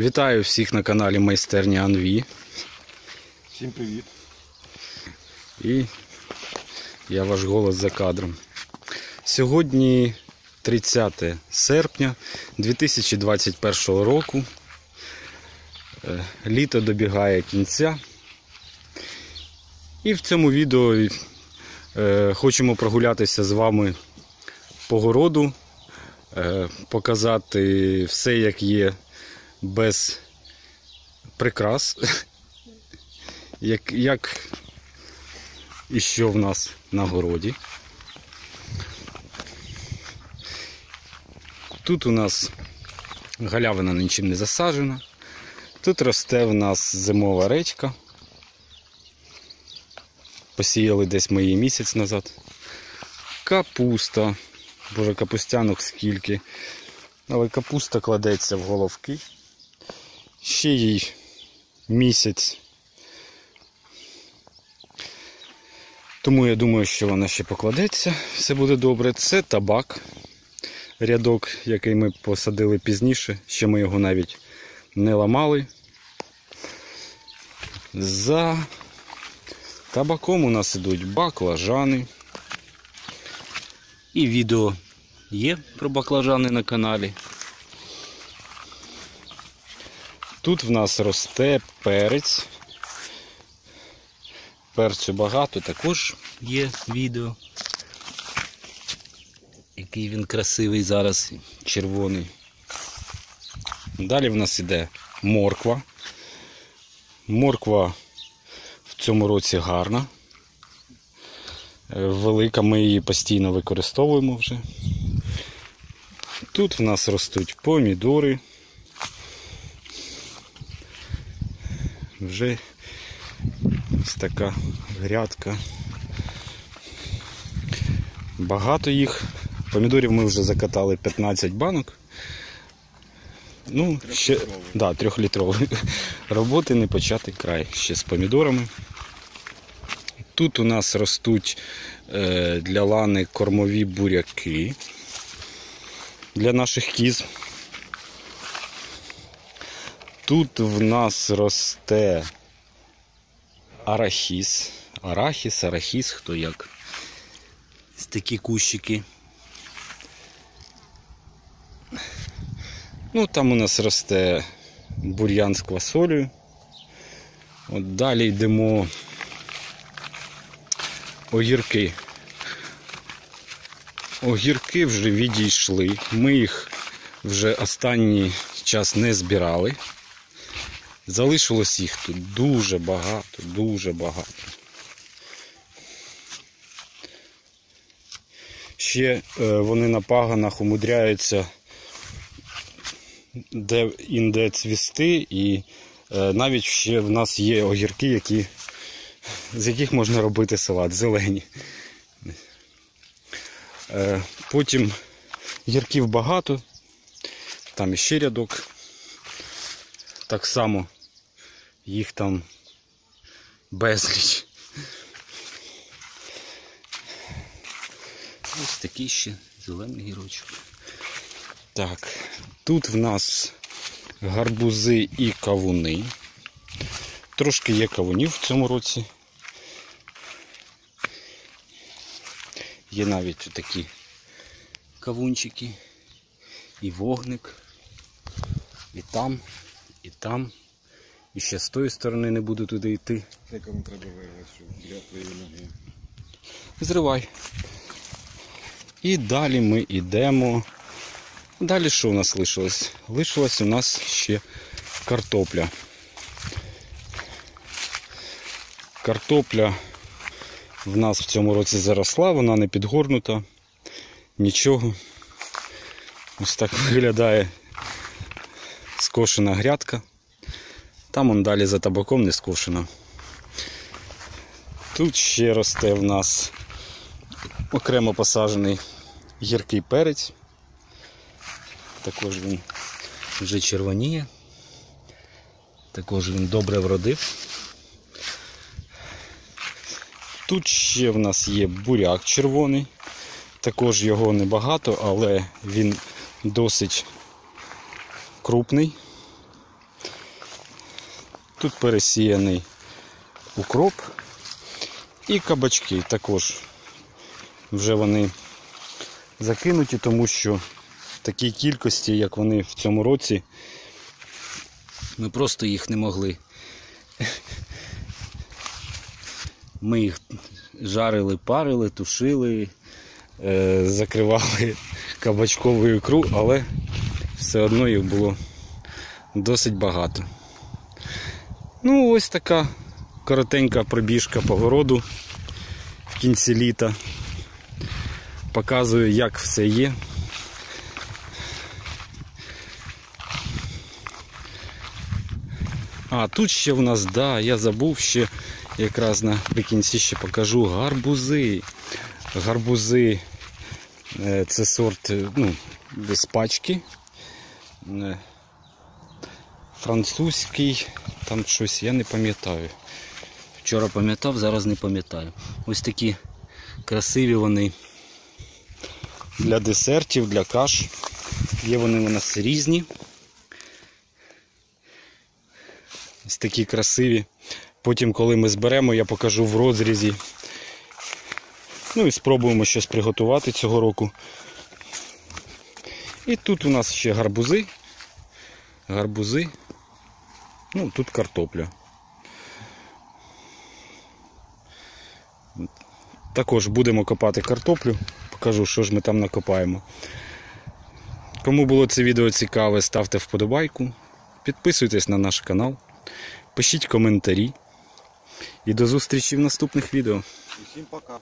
Вітаю всіх на каналі Майстерня Анві. Всім привіт. І я ваш голос за кадром. Сьогодні 30 серпня 2021 року. Е, Літо добігає кінця. І в цьому відео е, хочемо прогулятися з вами по городу, е, показати все, як є без прикрас. Як, як і що в нас на городі. Тут у нас галявина нічим не засаджена. Тут росте в нас зимова речка. Посіяли десь ми її місяць назад. Капуста. Боже, капустянок скільки. Але капуста кладеться в головки. Ще їй місяць. Тому я думаю, що вона ще покладеться, все буде добре. Це табак, рядок, який ми посадили пізніше, ще ми його навіть не ламали. За табаком у нас ідуть баклажани. І відео є про баклажани на каналі. Тут в нас росте перець. Перцю багато, також є відео. Який він красивий зараз, червоний. Далі в нас іде морква. Морква в цьому році гарна. Велика, ми її постійно використовуємо вже. Тут в нас ростуть помідори. Вже Ось така грядка. Багато їх. Помідорів ми вже закатали 15 банок. Ну, ще да, трьохлітровий. Роботи не початий край ще з помідорами. Тут у нас ростуть е, для лани кормові буряки для наших кіз. Тут в нас росте арахіс. Арахіс, арахіс, хто як. Ось такі кущики. Ну, там у нас росте бур'ян з квасолею. От далі йдемо огірки. Огірки вже відійшли. Ми їх вже останній час не збирали. Залишилось їх тут дуже багато, дуже багато. Ще е, вони на паганах умудряються де інде цвісти, і е, навіть ще в нас є огірки, які, з яких можна робити салат, зелені. Е, потім гірків багато, там іще рядок. Так само їх там безліч. Ось такий ще зелений гірочок. Так, тут в нас гарбузи і кавуни. Трошки є кавунів в цьому році. Є навіть такі кавунчики, і вогник, і там, там. І ще з тої сторони не буду туди йти. Це кому треба вирвати, щоб для твоєї ноги. Зривай. І далі ми йдемо. Далі що у нас лишилось? Лишилась у нас ще картопля. Картопля в нас в цьому році заросла, вона не підгорнута. Нічого. Ось так виглядає скошена грядка. Там он далі за табаком не скошена. Тут ще росте в нас окремо посаджений гіркий перець. Також він вже червоніє. Також він добре вродив. Тут ще в нас є буряк червоний. Також його небагато, але він досить крупний. Тут пересіяний укроп і кабачки також. Вже вони закинуті, тому що в такій кількості, як вони в цьому році, ми просто їх не могли. Ми їх жарили, парили, тушили, е, закривали кабачковою ікру, але все одно їх було досить багато. Ну, ось така коротенька пробіжка по городу в кінці літа. Показую, як все є. А, тут ще в нас, да, я забув ще якраз наприкінці ще покажу гарбузи. Гарбузи е, це сорт е, ну, без пачки. Французький, там щось, я не пам'ятаю. Вчора пам'ятав, зараз не пам'ятаю. Ось такі красиві вони для десертів, для каш. Є вони у нас різні. Ось такі красиві. Потім, коли ми зберемо, я покажу в розрізі. Ну і спробуємо щось приготувати цього року. І тут у нас ще гарбузи. Гарбузи. Ну, тут картопля. Також будемо копати картоплю. Покажу, що ж ми там накопаємо. Кому було це відео цікаве, ставте вподобайку. Підписуйтесь на наш канал, пишіть коментарі. І до зустрічі в наступних відео. Усім пока.